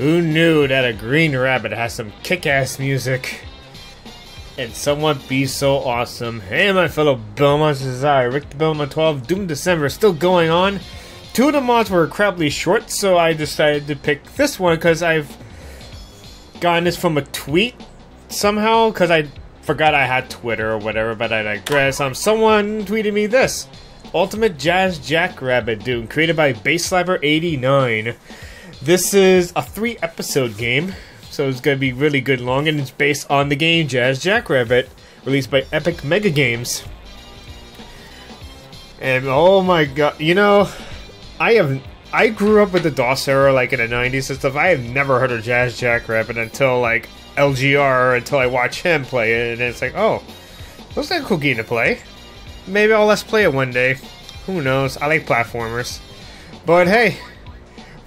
Who knew that a green rabbit has some kick-ass music? And somewhat be so awesome. Hey my fellow Belmonts, is I, Richter Belmont 12, Doom December, still going on. Two of the mods were incredibly short, so I decided to pick this one because I've gotten this from a tweet somehow, because I forgot I had Twitter or whatever, but I digress. Um, someone tweeted me this. Ultimate Jazz Jackrabbit Doom, created by BassSlapper89. This is a three episode game, so it's going to be really good long, and it's based on the game Jazz Jackrabbit, released by Epic Mega Games. And oh my god, you know, I have I grew up with the DOS era, like in the '90s and stuff. I have never heard of Jazz Jackrabbit until like LGR, until I watch him play it, and it's like, oh, looks like a cool game to play. Maybe I'll let's play it one day. Who knows? I like platformers, but hey,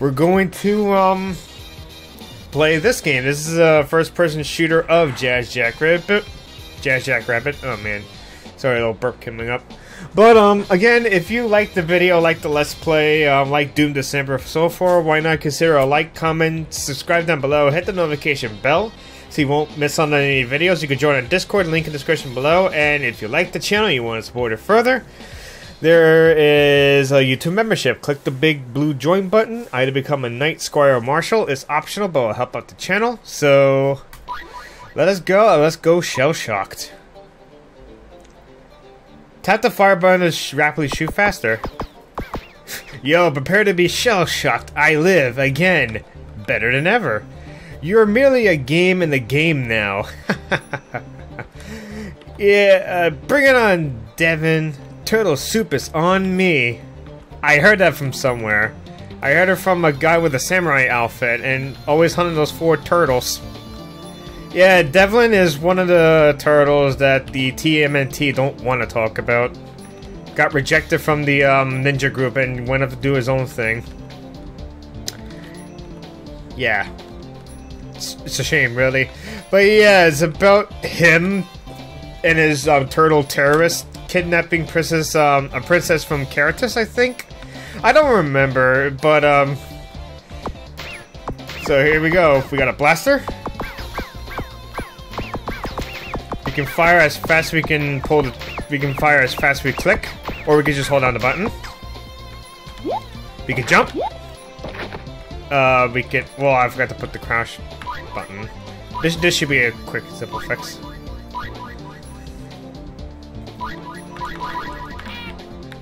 we're going to um play this game. This is a first-person shooter of Jazz Jackrabbit. Jazz Jackrabbit. Oh man, sorry, a little burp coming up. But um, again, if you like the video, like the Let's Play, um, like Doom December so far, why not consider a like, comment, subscribe down below, hit the notification bell so you won't miss on any videos. You can join our Discord, link in the description below, and if you like the channel, you want to support it further, there is a YouTube membership. Click the big blue join button. Either become a Knight, Squire, Marshal. It's optional, but will help out the channel. So, let us go. Let's go shell shocked. Tap the fire button to rapidly shoot faster. Yo, prepare to be shell-shocked. I live, again. Better than ever. You're merely a game in the game now. yeah, uh, bring it on, Devan. Turtle soup is on me. I heard that from somewhere. I heard it from a guy with a samurai outfit and always hunting those four turtles. Yeah, Devan is one of the turtles that the TMNT don't want to talk about. Got rejected from the um, ninja group and went up to do his own thing. Yeah. It's, it's a shame, really. But yeah, it's about him and his um, turtle terrorist kidnapping princess, um, a princess from Carrotus, I think? I don't remember, but um... So here we go. We got a blaster. We can fire as fast as we can pull the... We can fire as fast as we click. Or we can just hold down the button. We can jump. Uh, we can... Well, I forgot to put the crouch button. This, this should be a quick, simple fix.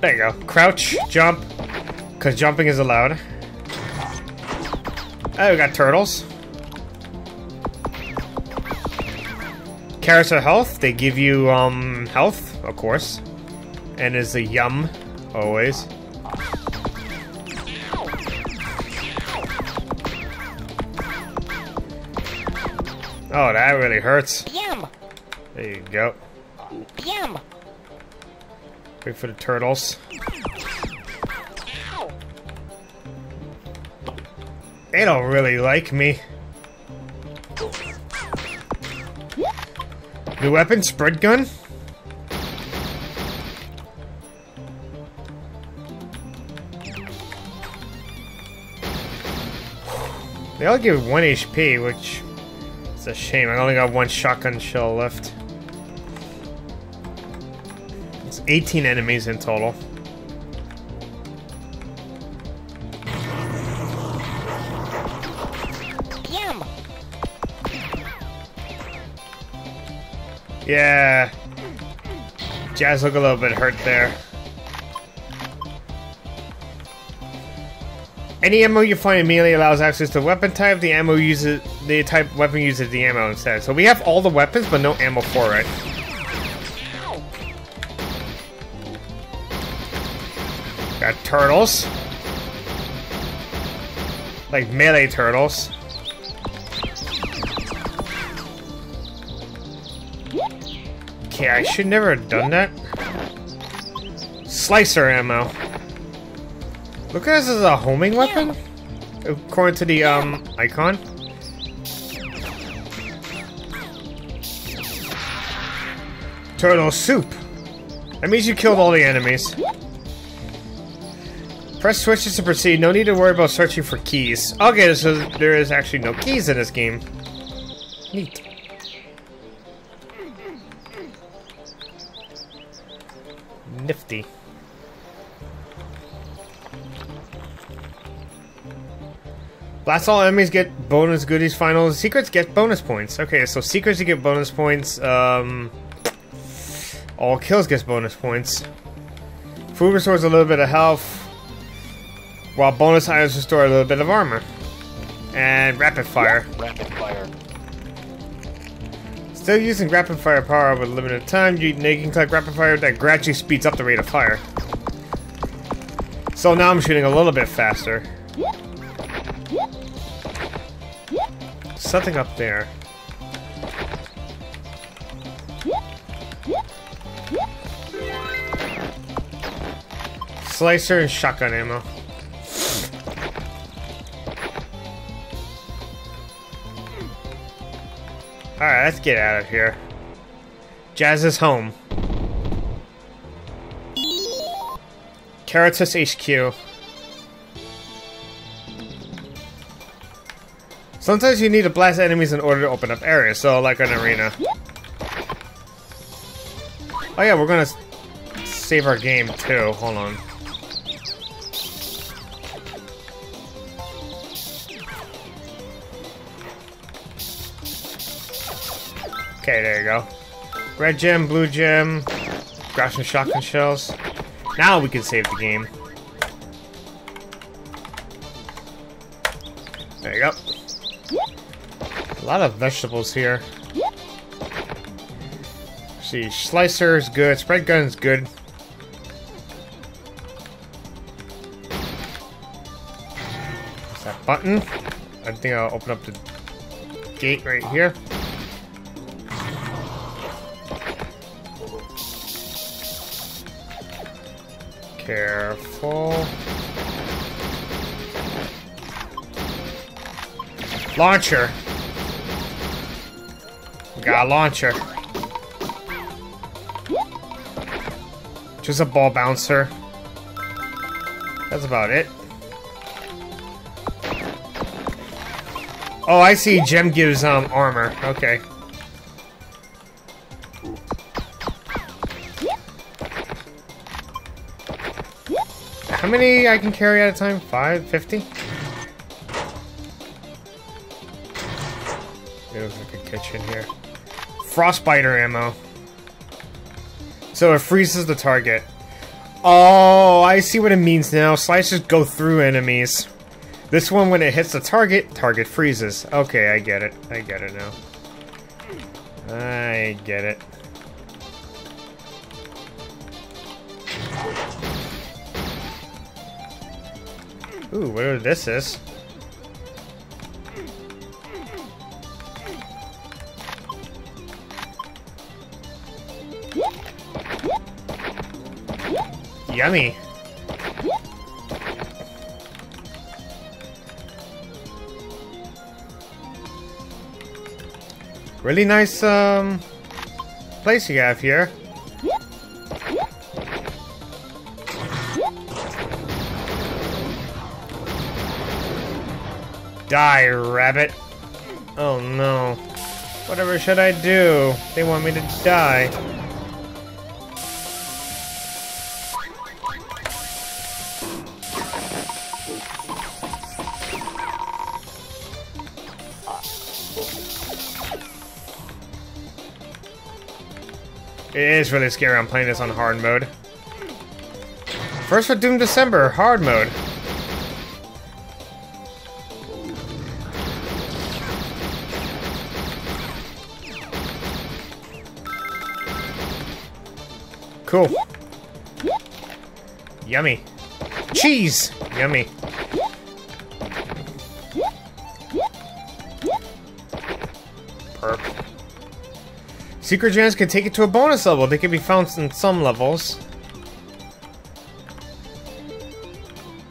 There you go. Crouch, jump, because jumping is allowed. Oh, we got turtles. Carrots are health. They give you um health, of course. And is a yum, always. Oh, that really hurts. Yum. There you go. Yum. Wait for the turtles. They don't really like me. New weapon, spread gun? They all give 1 HP, which is a shame. I only got one shotgun shell left. It's 18 enemies in total. Yum. Yeah. Jazz look a little bit hurt there. Any ammo you find immediately allows access to weapon type. The ammo uses the type weapon uses the ammo instead. So we have all the weapons, but no ammo for it. Turtles. Like melee turtles. Okay, I should never have done that. Slicer ammo. Look at this as a homing weapon? According to the um icon. Turtle soup. That means you killed all the enemies. Press switches to proceed. No need to worry about searching for keys. Okay, so there is actually no keys in this game. Neat. Nifty. Blast all enemies get bonus goodies finals. Secrets get bonus points. Okay, so secrets you get bonus points. Um, all kills gets bonus points. Food restores a little bit of health. While bonus items restore a little bit of armor. And rapid fire. Rapid fire. Still using rapid fire power with limited time, you, you can collect rapid fire that gradually speeds up the rate of fire. So now I'm shooting a little bit faster. Something up there. Slicer and shotgun ammo. Alright, let's get out of here. Jazz is home. Carrotus HQ. Sometimes you need to blast enemies in order to open up areas, so like an arena. Oh yeah, we're gonna save our game too. Hold on. Okay, there you go. Red gem, blue gem, grab some shotgun shells. Now we can save the game. There you go. A lot of vegetables here. see, slicer is good, spread gun is good. What's that button? I think I'll open up the gate right here. Careful. Launcher. Got a launcher. Just a ball bouncer. That's about it. Oh, I see. Gem gives um armor. Okay. Many I can carry at a time? Five? Fifty? Looks like a kitchen here. Frostbiter ammo. So it freezes the target. Oh, I see what it means now. Slicers go through enemies. This one, when it hits the target, target freezes. Okay, I get it. I get it now. I get it. Ooh, whatever this is. Yummy. Really nice, um, place you have here. Die, rabbit. Oh no. Whatever should I do? They want me to die. It is really scary. I'm playing this on hard mode. First for Doom December, hard mode. Cool. Yummy. Cheese! Yummy. Perp. Secret gems can take it to a bonus level. They can be found in some levels.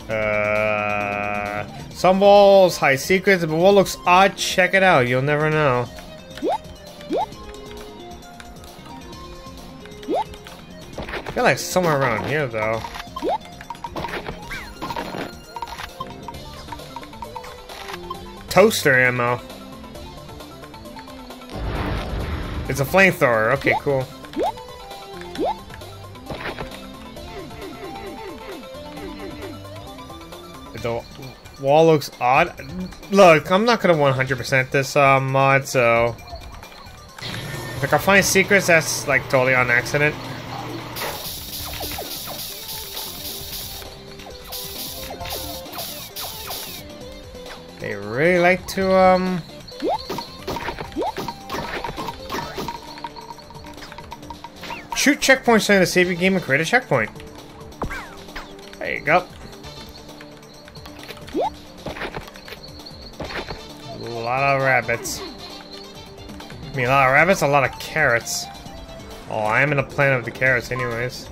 Uh, some walls hide secrets, but what looks odd, check it out. You'll never know. They're like somewhere around here, though. Toaster ammo. It's a flamethrower. Okay, cool. The wall looks odd. Look, I'm not gonna 100% this uh, mod, so... If I find secrets, that's like totally on accident. They really like to um shoot checkpoints during the saving game and create a checkpoint. There you go. A lot of rabbits. I mean, a lot of rabbits, a lot of carrots. Oh, I am in a plan of the carrots anyways.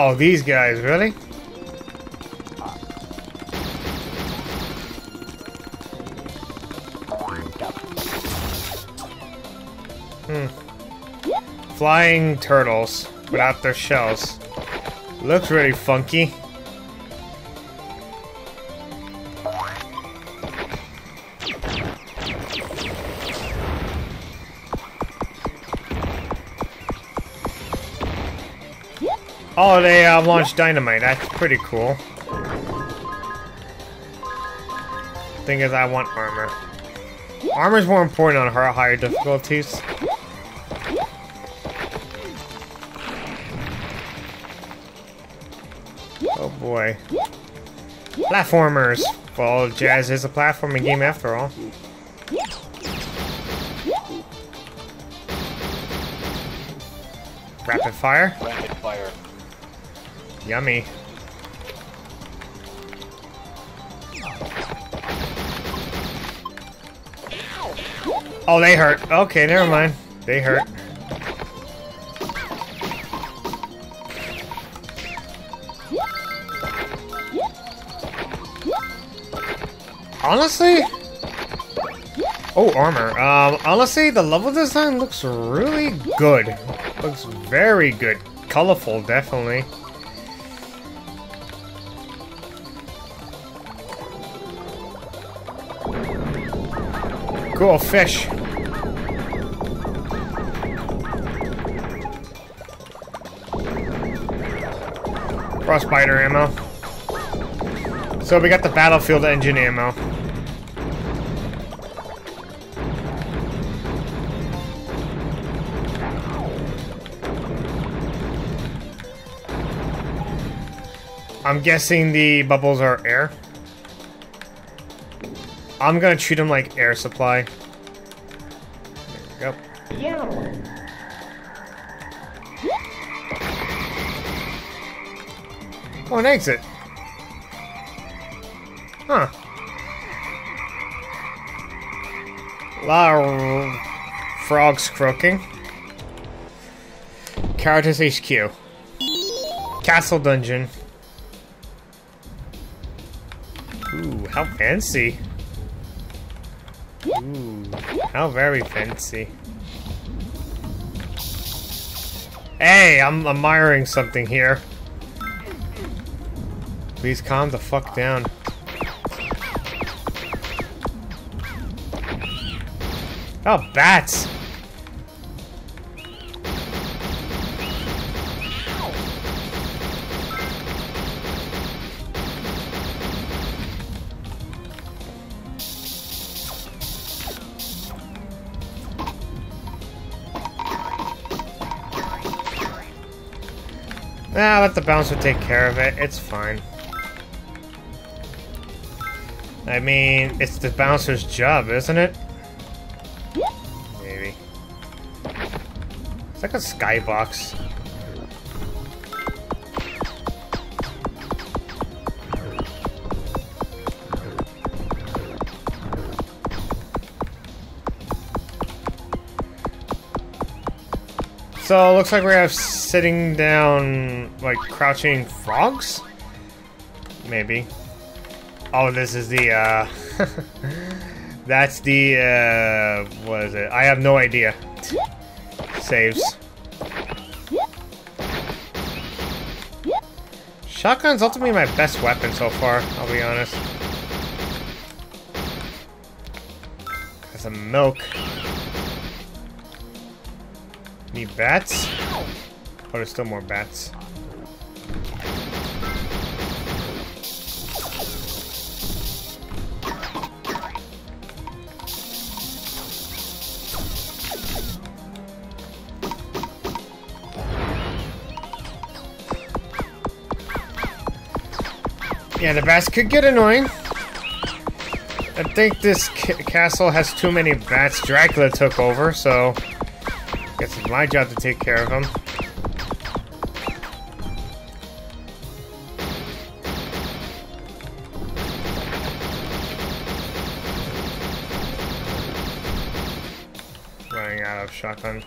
Oh, these guys, really? Hmm. Flying turtles without their shells. Looks really funky. Oh, they uh, launch dynamite. That's pretty cool. Thing is, I want armor. Armor's more important on higher difficulties. Oh boy. Platformers. Well, Jazz is a platforming game after all. Rapid fire. Yummy. Oh, they hurt. Okay, never mind. They hurt. Honestly? Oh, armor. Um, honestly, the level design looks really good. Looks very good. Colorful, definitely. Cool fish. Frostbiter ammo. So we got the battlefield engine ammo. I'm guessing the bubbles are air. I'm gonna treat him like air supply. There we go. Oh, an exit. Huh. lot of frogs croaking. Carrotus HQ. Castle Dungeon. Ooh, how fancy. How very fancy. Hey, I'm admiring something here. Please calm the fuck down. Oh, bats! Ah, let the bouncer take care of it. It's fine. I mean, it's the bouncer's job, isn't it? Maybe. It's like a skybox. So, looks like we have sitting down, like, crouching frogs? Maybe. Oh, this is the, uh... that's the, uh... What is it? I have no idea. Saves. Shotgun's ultimately my best weapon so far, I'll be honest. Got some milk. Need bats? Oh, there's still more bats. Yeah, the bats could get annoying. I think this ca castle has too many bats. Dracula took over, so... Guess it's my job to take care of them. Running out of shotgun.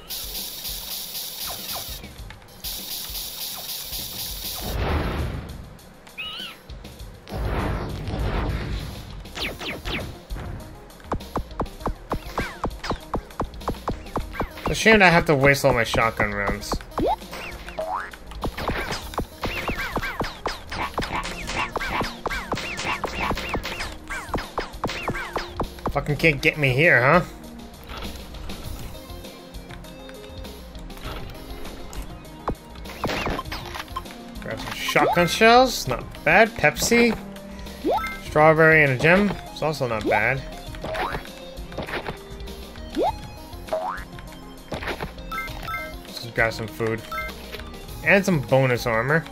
Shame I have to waste all my shotgun rounds. Fucking can't get me here, huh? Grab some shotgun shells, not bad. Pepsi, strawberry and a gem, it's also not bad. Just grab some food. And some bonus armor.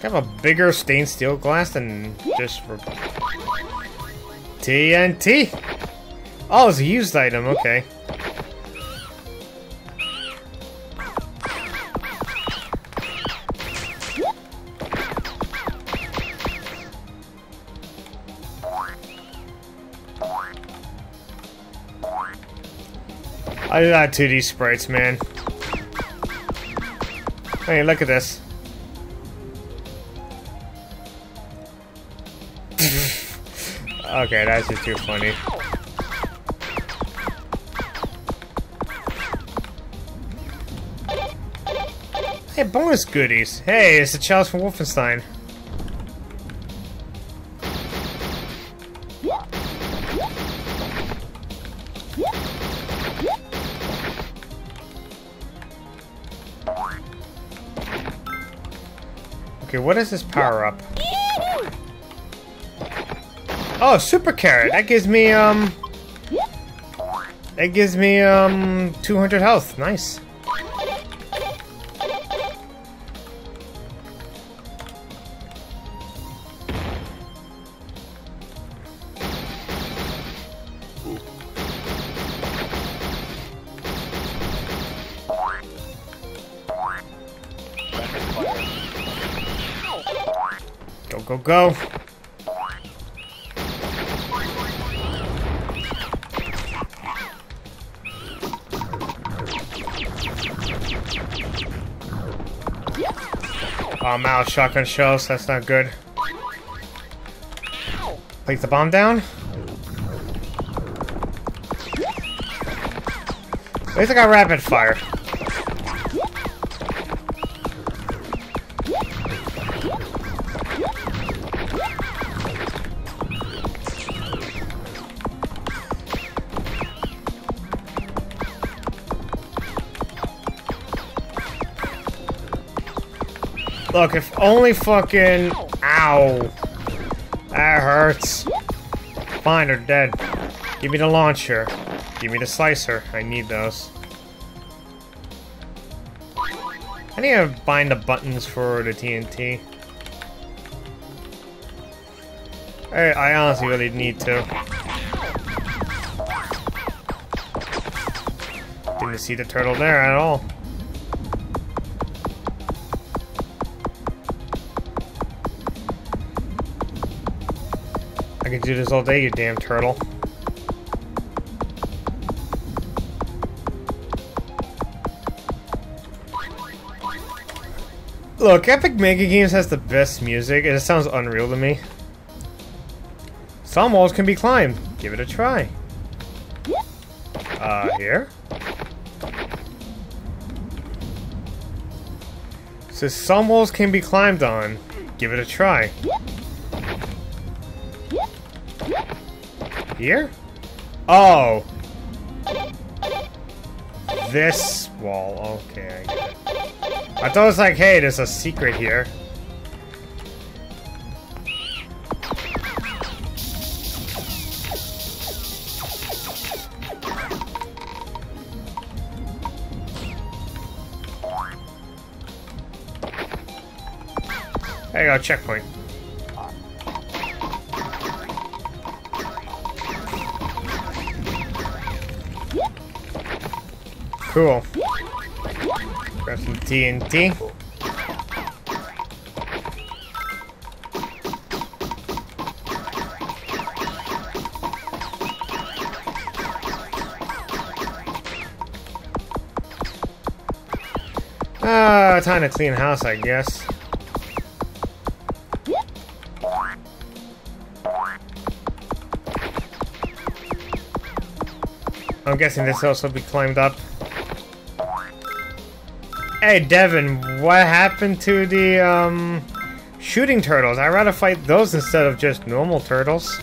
Have a bigger stained steel glass than just for TNT. Oh, it's a used item. Okay. I got 2D sprites, man. Hey, look at this. okay, that's just too funny. Hey, bonus goodies. Hey, it's the Chalice from Wolfenstein. What is this power up? Oh, super carrot. That gives me um That gives me um 200 health. Nice. Go. Oh, I'm out shotgun shells. That's not good. Place the bomb down. At least I got rapid fire. Look, if only fucking... Ow. That hurts. Fine, they're dead. Give me the launcher. Give me the slicer. I need those. I need to bind the buttons for the TNT. I, I honestly really need to. Didn't see the turtle there at all. Can do this all day, you damn turtle. Look, Epic Mega Games has the best music, and it sounds unreal to me. Some walls can be climbed. Give it a try. Uh, here? Says some walls can be climbed on. Give it a try. Here? Oh. This wall. Okay, I it. Thought it was like, hey, there's a secret here. There you go, checkpoint. Cool. Grab some TNT. Ah, time to clean house, I guess. I'm guessing this also be climbed up. Hey, Devan, what happened to the, um, shooting turtles? I'd rather fight those instead of just normal turtles.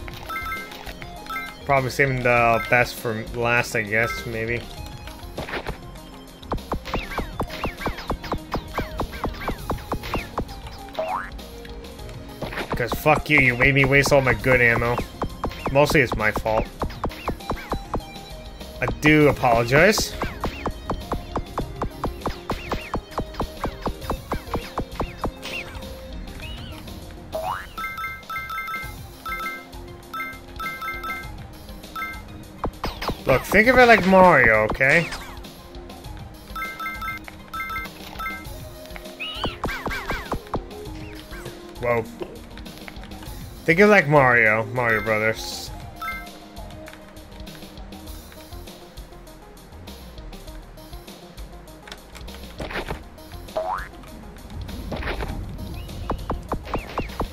Probably saving the best for last, I guess, maybe. Because fuck you, you made me waste all my good ammo. Mostly it's my fault. I do apologize. Think of it like Mario, okay? Whoa. Think of it like Mario, Mario Brothers.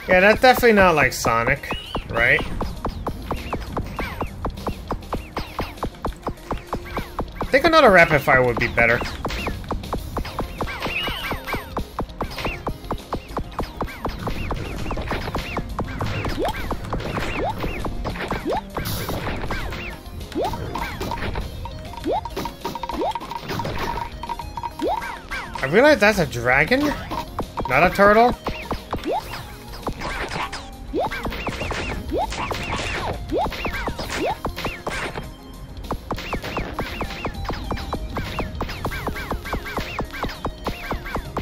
Yeah, that's definitely not like Sonic, right? Another rapid fire would be better. I realize that's a dragon, not a turtle.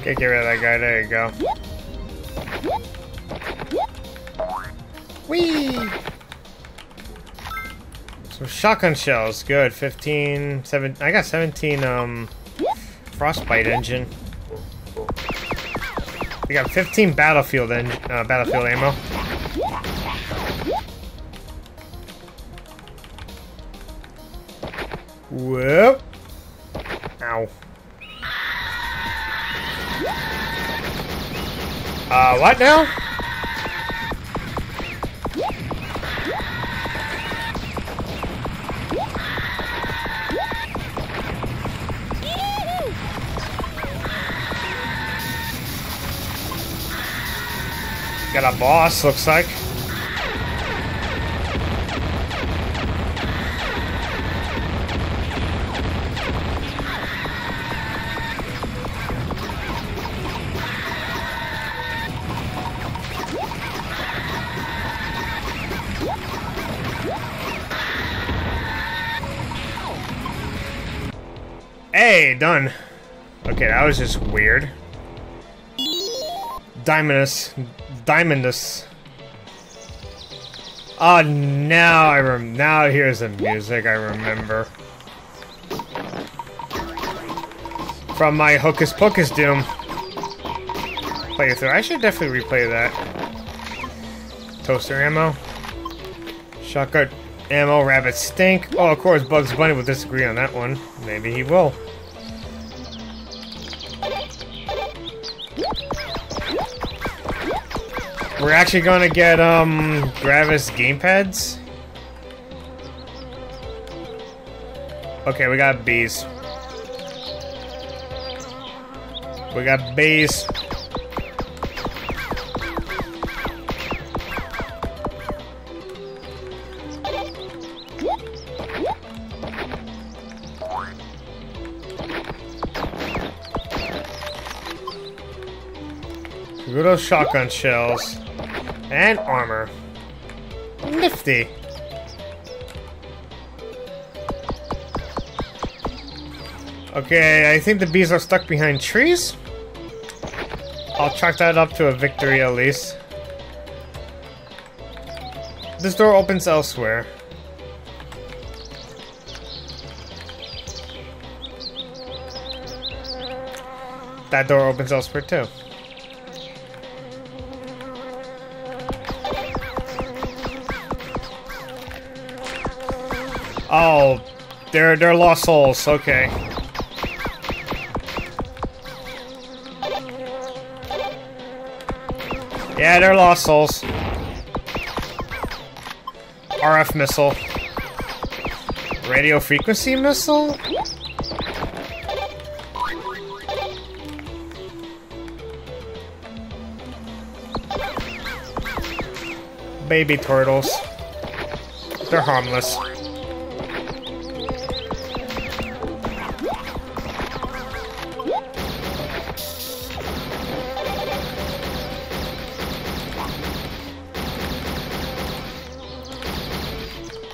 Okay, get rid of that guy. There you go. Whee! Some shotgun shells. Good. 15, 7. I got 17, um, frostbite engine. We got 15 battlefield en uh, battlefield ammo. Whoop. What now? Got a boss, looks like. Done. Okay, that was just weird. Diamondus. Diamondus. Oh, now I rem- now here's the music I remember. From my Hocus Pocus Doom playthrough. I should definitely replay that. Toaster ammo. Shotgun ammo, rabbit stink. Oh, of course, Bugs Bunny will disagree on that one. Maybe he will. We're actually gonna get um Gravis gamepads. Okay, we got bees. We got bees. Good old shotgun shells. And armor. Nifty. Okay, I think the bees are stuck behind trees. I'll chalk that up to a victory at least. This door opens elsewhere. That door opens elsewhere too. Oh, they're they're lost souls. Okay. Yeah, they're lost souls. RF missile. Radio frequency missile? Baby turtles. They're harmless.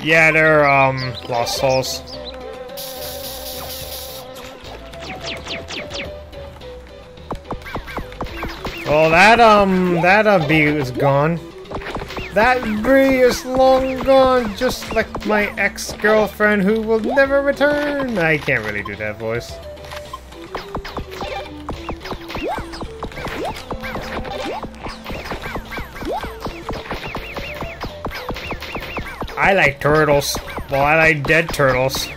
Yeah, they're um lost souls. Well, that um that uh, bee is gone. That bee is long gone, just like my ex-girlfriend who will never return. I can't really do that voice. I like turtles. Well, I like dead turtles.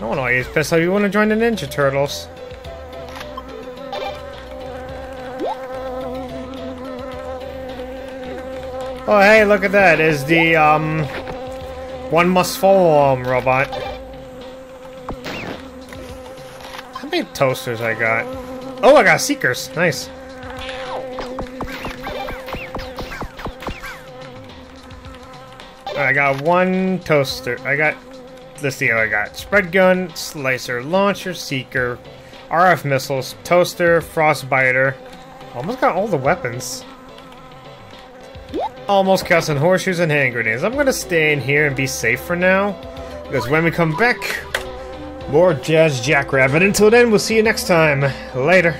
No one always pissed off. You want to join the Ninja Turtles? Oh, hey, look at that. Is the, um, one must fall um, robot. How many toasters I got? Oh, I got Seekers. Nice. I got one toaster. I got, let's see how I got. Spread gun, slicer, launcher, seeker, RF missiles, toaster, frostbiter. Almost got all the weapons. Almost cussing horseshoes and hand grenades. I'm gonna stay in here and be safe for now. Because when we come back, more Jazz Jackrabbit. Until then, we'll see you next time. Later.